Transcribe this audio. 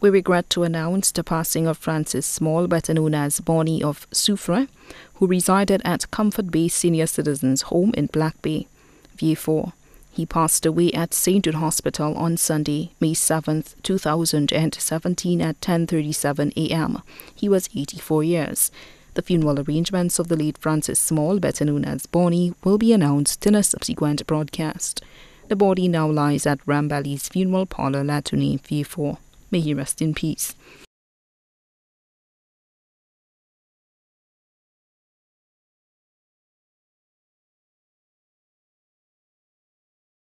We regret to announce the passing of Francis Small, better known as Bonnie of Soufrière, who resided at Comfort Bay Senior Citizens Home in Black Bay, Vieux He passed away at St. Jude Hospital on Sunday, May 7, 2017 at 10.37 a.m. He was 84 years. The funeral arrangements of the late Francis Small, better known as Bonnie, will be announced in a subsequent broadcast. The body now lies at Rambali's funeral parlor, Latune, Vieux May he rest in peace.